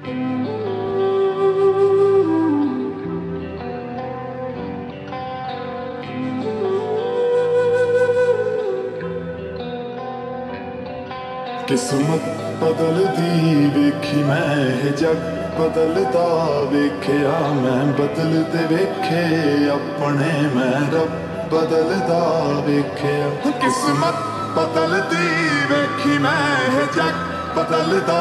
ਕਿਸਮਤ ਬਦਲਦੀ ਵੇਖੀ ਮੈਂ, ਇਹ ਜਗ ਬਦਲਦਾ ਵੇਖਿਆ ਮੈਂ, ਬਦਲਦੇ ਵੇਖੇ ਆਪਣੇ ਮੈਂ, ਰੱਬ ਬਦਲਦਾ ਵੇਖਿਆ। ਕਿਸਮਤ ਬਦਲਦੀ ਵੇਖੀ ਮੈਂ, ਇਹ ਜਗ ਬਦਲਦਾ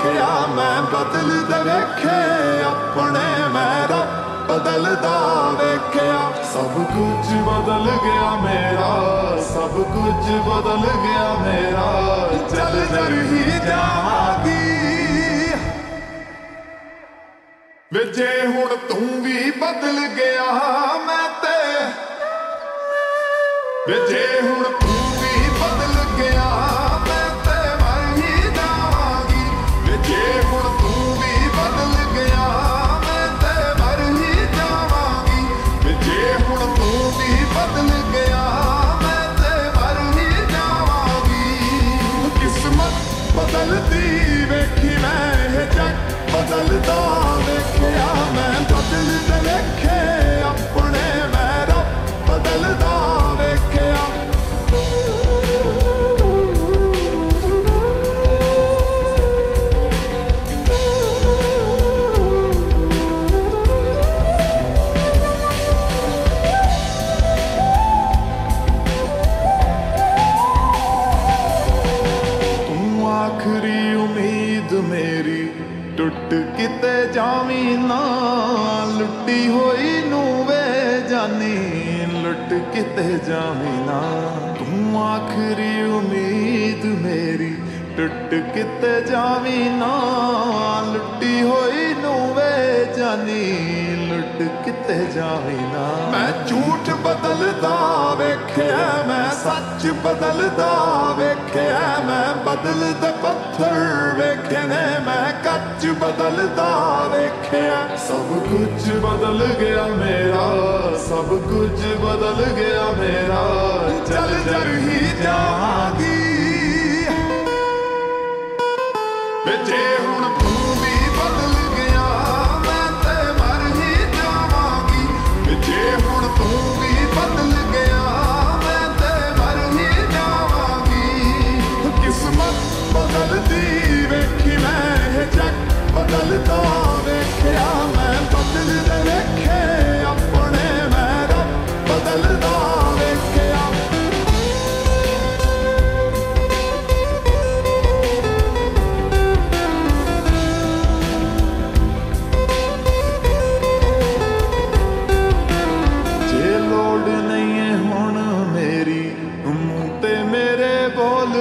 ਵੇਖਿਆ ਮੈਂ ਬਦਲਦਾ ਵੇਖੇ ਆਪਣੇ ਮੈਂ ਰੱਬ ਬਦਲਦਾ ਵੇਖਿਆ। ਸਭ ਕੁਝ ਬਦਲ ਗਿਆ ਮੇਰਾ, ਸਭ ਕੁਝ ਬਦਲ ਗਿਆ ਮੇਰਾ। ਚੱਲ ਜਰ ਹੀ ਜਾਵਾਂਗੀ। ਵੇ ਜੇ ਹੁਣ ਤੂੰ ਵੀ ਬਦਲ ਗਿਆ, ਮੈਂ ਤੇ ਵੇ ਜੇ ਹੁਣ ਤੂੰ ਆਖਰੀ ਉਮੀਦ ਮੇਰੀ ਟੁੱਟ ਕਿਤੇ ਜਾਵੀਂ ਨਾ। ਲੁੱਟੀ ਹੋਈ ਨੂੰ ਵੇ ਜਾਨੀ, ਲੁੱਟ ਕਿਤੇ ਜਾਵੀਂ ਨਾ। ਤੂੰ ਆਖਰੀ ਉਮੀਦ ਮੇਰੀ ਟੁੱਟ ਕਿਤੇ ਜਾਵੀਂ ਨਾ। ਲੁੱਟੀ ਹੋਈ ਨੂੰ ਵੇ ਜਾਨੀ ਲੁੱਟ ਕਿਤੇ ਜਾਵੀਂ ਨਾ। ਮੈਂ ਝੂਠ ਬਦਲਦਾ ਵੇਖਿਆ, ਮੈਂ ਸੱਚ ਬਦਲਦਾ ਵੇਖਿਆ, ਮੈਂ ਬਦਲਦੇ ਪੱਥਰ ਵੇਖੇ ਮੈਂ ਕੱਚ ਬਦਲਦਾ ਵੇਖਿਆ। ਸਭ ਕੁਝ ਬਦਲ ਗਿਆ ਮੇਰਾ, ਸਭ ਕੁਝ ਬਦਲ ਗਿਆ ਮੇਰਾ। ਚੱਲ ਜਰ ਹੀ ਜਾਵਾਂਗੀ ਵੇ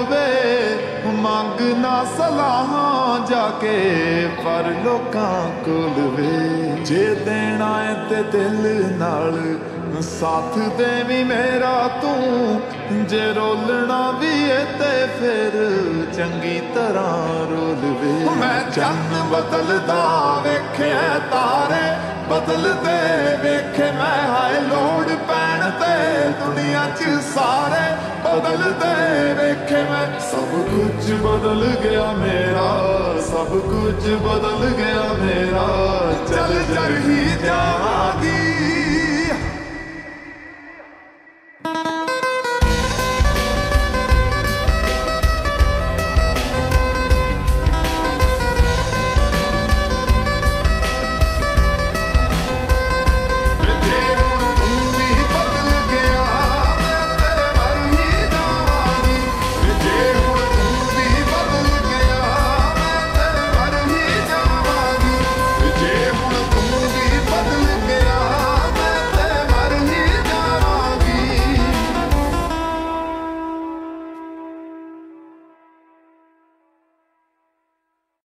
ਬੋਲਵੇ ਮੰਗ ਨਾ ਸਲਾਹਾਂ ਜਾ ਕੇ, ਪਰ ਲੋਕਾਂ ਕੋਲ ਵੇ। ਜੇ ਦੇਣਾ ਹੈ ਤੇ ਦਿਲ ਨਾਲ, ਸਾਥ ਦੇ ਮੇਰਾ ਤੂੰ। ਜੇ ਰੋਲਣਾ ਵੀ ਏ ਤੇ ਫਿਰ ਚੰਗੀ ਤਰ੍ਹਾਂ ਰੋਲਵੇ ਮੈਂ ਚੰਨ ਬਦਲਦਾ ਵੇਖਿਆ ਤਾਰੇ, ਬਦਲਦੇ ਵੇਖੇ ਮੈਂ, ਹਾਏ ਲੋੜ ਪੈਣ ਤੇ ਦੁਨੀਆ 'ਚ ਸਾਰੇ। ਬਦਲਦੇ ਵੇਖੇ ਮੈਂ। ਸਭ ਕੁਝ ਬਦਲ ਗਿਆ ਮੇਰਾ, ਸਭ ਕੁਝ ਬਦਲ ਗਿਆ ਮੇਰਾ। ਚੱਲ ਜਰ ਹੀ ਜਾ।